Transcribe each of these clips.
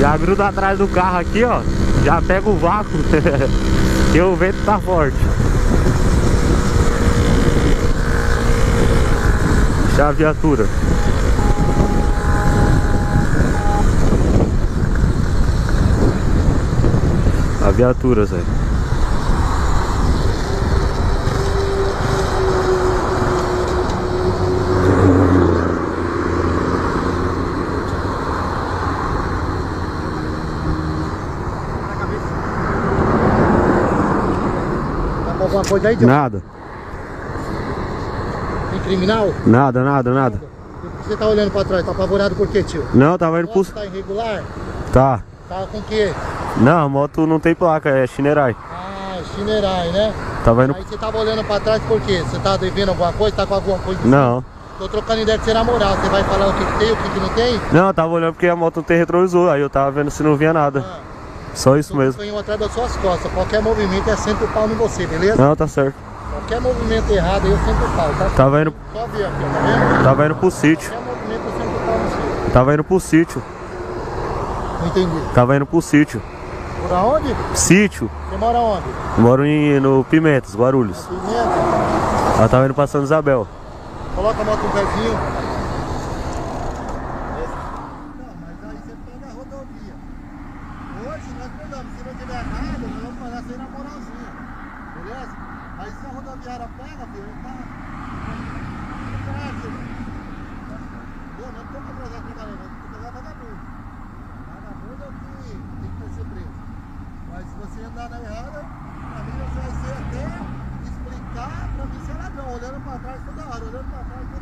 Já gruda atrás do carro aqui, ó. Já pega o vácuo. que o vento tá forte. Já a viatura. A viatura, Zé. Tá com alguma coisa aí, Diogo? Nada, Tem criminal? nada, nada, nada. Que Você tá olhando pra trás, tá apavorado por quê, tio? Não, tava indo pro. Tá irregular? Tá. Tá com o quê? Não, a moto não tem placa, é Shinerai. Ah, chinerai, né? Tava indo. Aí você tava olhando pra trás por quê? Você tá devendo alguma coisa? Tá com alguma coisa? Não. Tô trocando ideia de ser na moral. Você vai falar o que, que tem, o que, que não tem? Não, eu tava olhando porque a moto não tem retrovisor. Aí eu tava vendo se não via nada. Ah, Só isso mesmo. atrás das suas costas. Qualquer movimento é sempre o pau em você, beleza? Não, tá certo. Qualquer movimento errado aí eu sempre o pau, tá? Tava indo, Só ver aqui, tá vendo? tava indo pro sítio. Qualquer movimento eu sempre o pau em você. Tava indo pro sítio. Não entendi. Tava indo pro sítio. Por aonde? Sítio. Você mora onde? Moro em, no Pimentas, Guarulhos. Pimenta? Ela tava indo pra Santa Isabel. Coloca a moto um pezinho. Não, mas aí você pega a rodovia. Se não tiver nada, nós vamos fazer assim na moralzinha. Beleza? Aí se a rodoviária pega, filho, ele tá. Entendeu? Não tô com atrasar trabalhando, nós temos que pegar vagabundo. Vagabundo é o que tem que ser preso. Mas se você andar na errada, pra mim você vai ser até explicar pra mim ser ladrão, olhando pra trás toda hora, olhando pra trás toda hora.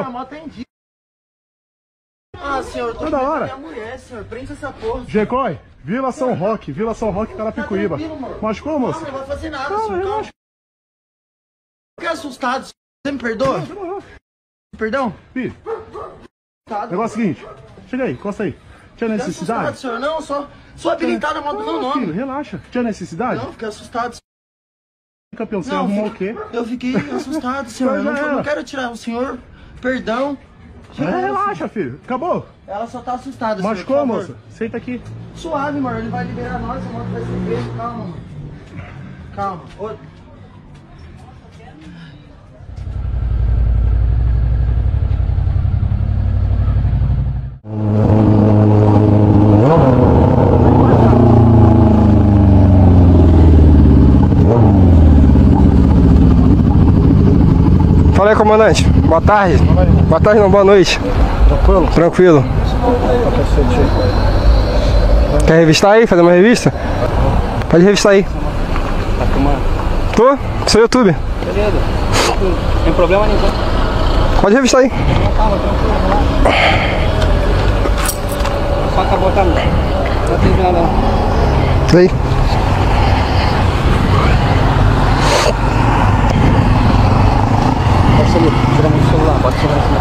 Acabou, acabou. Ah, senhor, eu tô Toda com hora. minha mulher, senhor. Prende essa porra. Gecói, Vila São Roque, Vila São Roque, Carapicuíba. tranquilo, mano. Machucou, Não, moça? não vai fazer nada, Calma, senhor. Relaxa. Fiquei assustado. Você me perdoa? Perdão? Filho, Assustado. negócio é o seguinte. Chega aí, encosta aí. Tinha Fiquei assustado, necessidade? senhor. Não, só sou habilitado a moto do meu Não, filho, nome. relaxa. Tinha necessidade? Não, fiquei assustado. Campeão, você Não, arrumou o fiquei- quê? eu fiquei assustado, senhor. Eu Mas não, não quero tirar o senhor. Perdão. É, relaxa, filho. Acabou? Ela só tá assustada. Machucou, moça? Senta aqui. Suave, mano. Ele vai liberar nós, a moto vai ser feita. Calma, mano. Calma. Ô, Fala aí, comandante. Boa tarde. Boa tarde, não, boa noite. Tranquilo? Tranquilo. Quer revistar aí? Fazer uma revista? Pode revistar aí. Tá filmando? Tô? Sou YouTube. Beleza. Tem problema nenhum. Pode revistar aí. Calma, tranquilo, relaxa. Só acabou a camisa. Não tem nada não. Aí. Pode subir. Tira a mão do celular. Pode segurar em cima.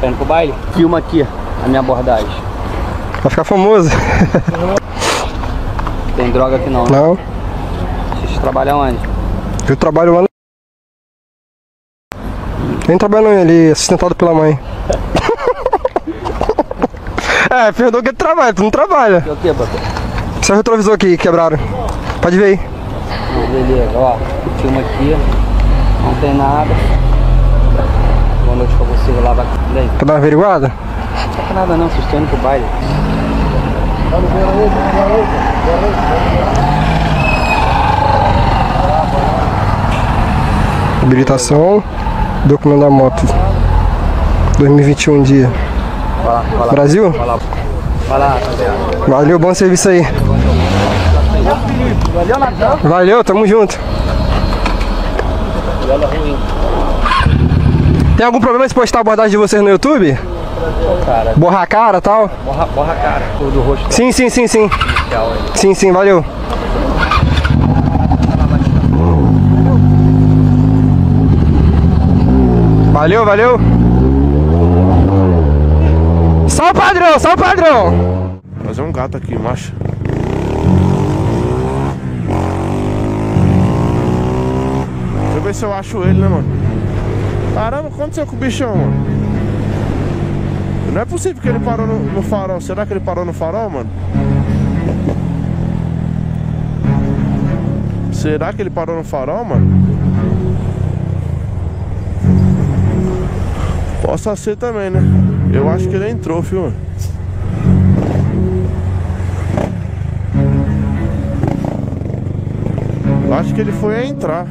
Tá indo pro baile? Filma aqui a minha abordagem. Vai ficar famoso. Tem droga aqui não. né? Não. Vocês trabalham onde? Eu trabalho lá no... Nem trabalho não, ele é sustentado pela mãe. é, perdoa que ele trabalha, tu não trabalha. O que, papai? O retrovisor aqui, quebraram. Pode ver aí. Beleza, ó. Filma aqui. Não tem nada. Boa noite pra você, lá vai. Daí. Quer dar uma averiguada? Não tem nada não, vocês estão indo pro baile. Habilitação, documento da moto. 2021 dia. Vai lá, vai lá. Brasil? Vai lá. Vai lá. Valeu, bom serviço aí. Valeu, Natal. Valeu, tamo junto. Ela ruim. Tem algum problema se postar a abordagem de vocês no YouTube? Cara, Borrar a cara e tal? borra, borra a cara. O do rosto Sim, sim, sim, sim. Sim, sim, valeu. Valeu, valeu. Só o padrão, só o padrão. Fazer um gato aqui, macho. Deixa eu ver se eu acho ele, né, mano? Caramba, aconteceu com o bichão, mano? Não é possível que ele parou no, no farol. Será que ele parou no farol, mano? Será que ele parou no farol, mano? Possa ser também, né? Eu acho que ele entrou, filho. Eu acho que ele foi entrar.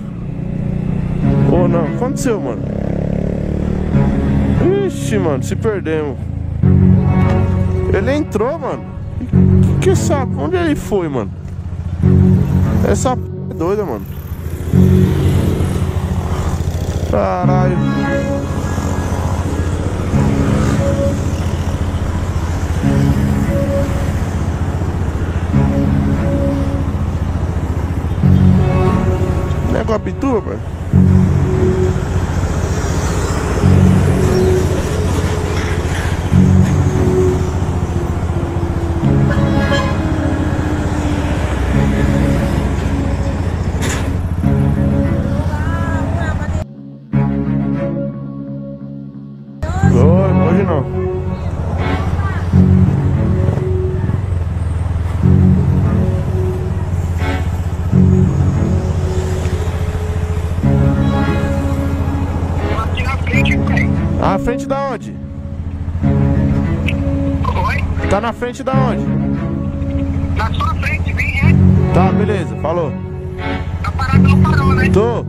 Ou não? Aconteceu, mano. Ixi, mano, se perdemos. Ele entrou, mano. Que, que saco? Onde ele foi, mano? Essa p é doida, mano. Caralho. Não é Guapituba, pai? Oi, Na frente da onde? Oi? Tá na frente da onde? Na sua frente, vem. Tá, beleza, falou. Tá parado não parou, né? Tô.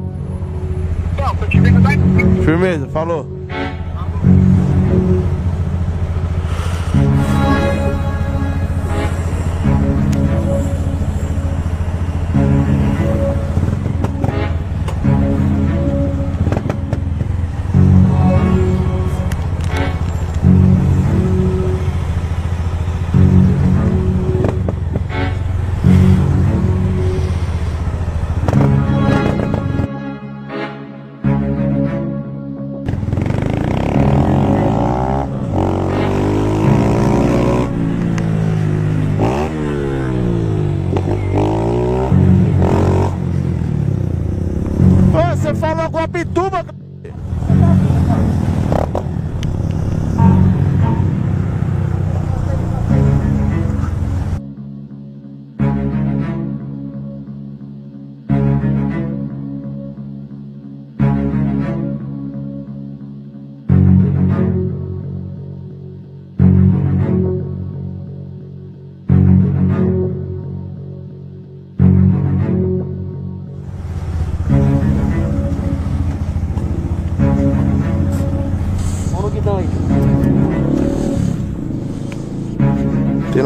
Então, tô te vendo daqui. Firmeza, falou. Você falou com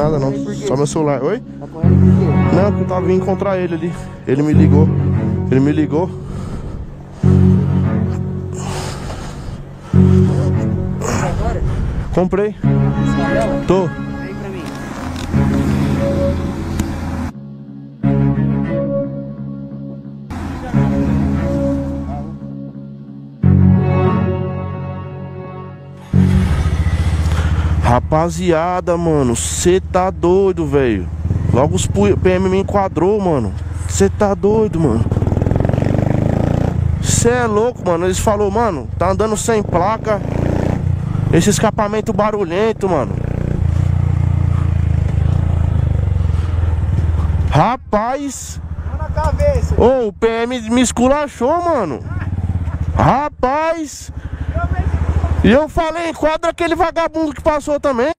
nada não, só meu celular. Oi? Tá por quê? Não, que eu tava vindo encontrar ele ali. Ele me ligou. Ele me ligou. Comprei. Tô. Rapaziada, mano, cê tá doido, velho. Logo os PM me enquadrou, mano. Cê tá doido, mano. Cê é louco, mano. Eles falou, mano, tá andando sem placa. Esse escapamento barulhento, mano. Rapaz. Ô, o PM me esculachou, mano. Rapaz. E eu falei, enquadra aquele vagabundo que passou também.